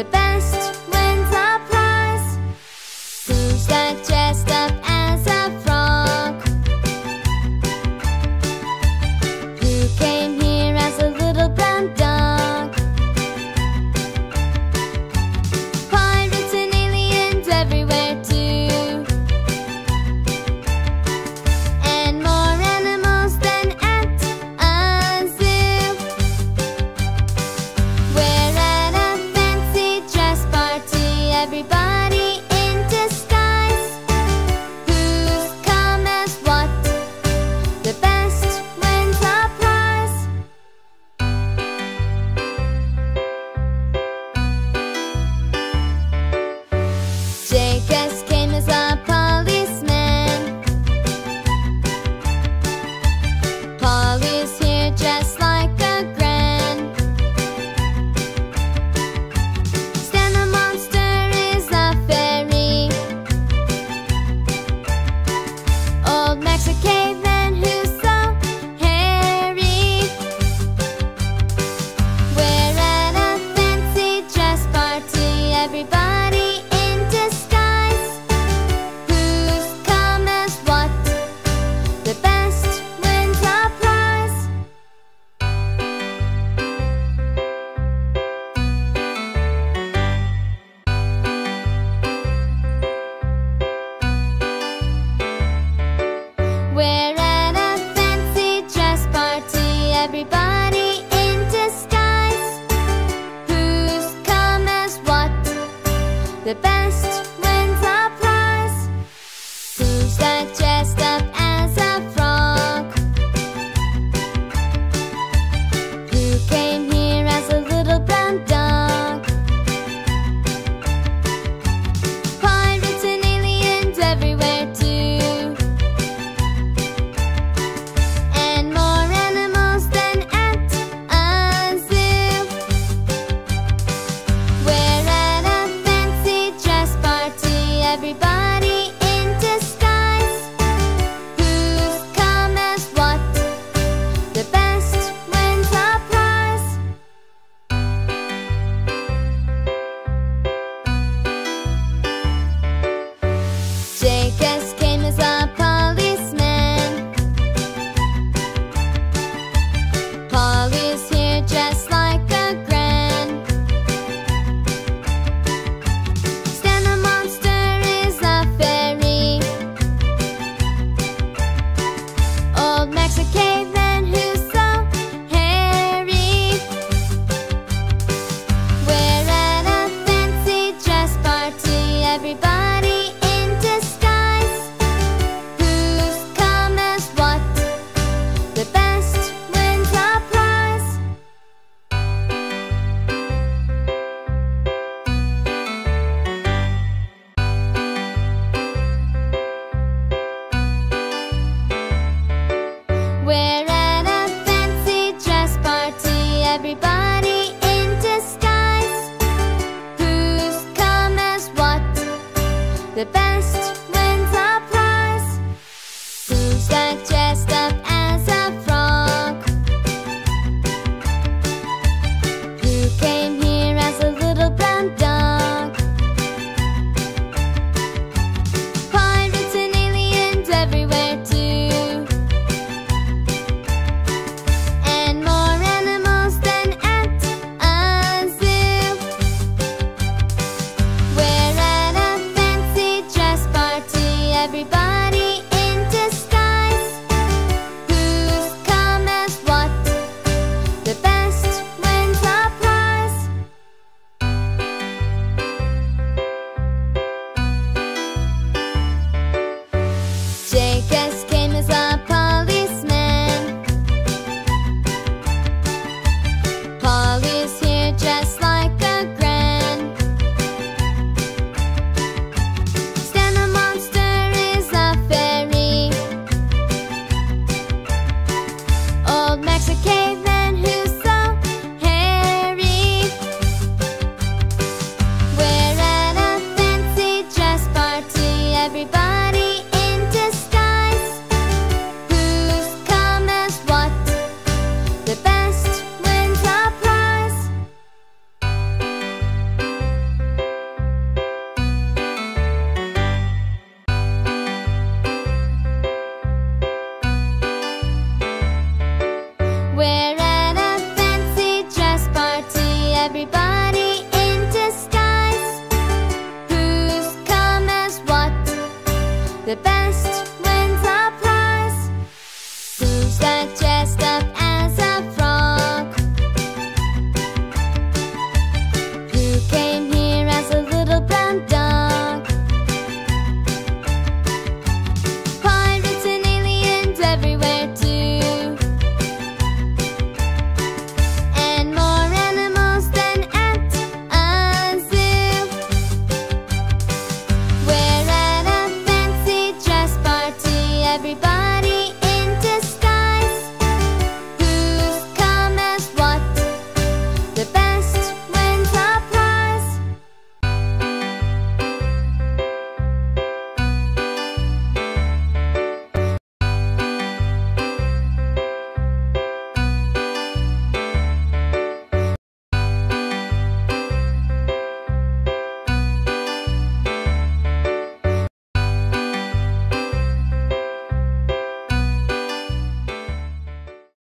the best.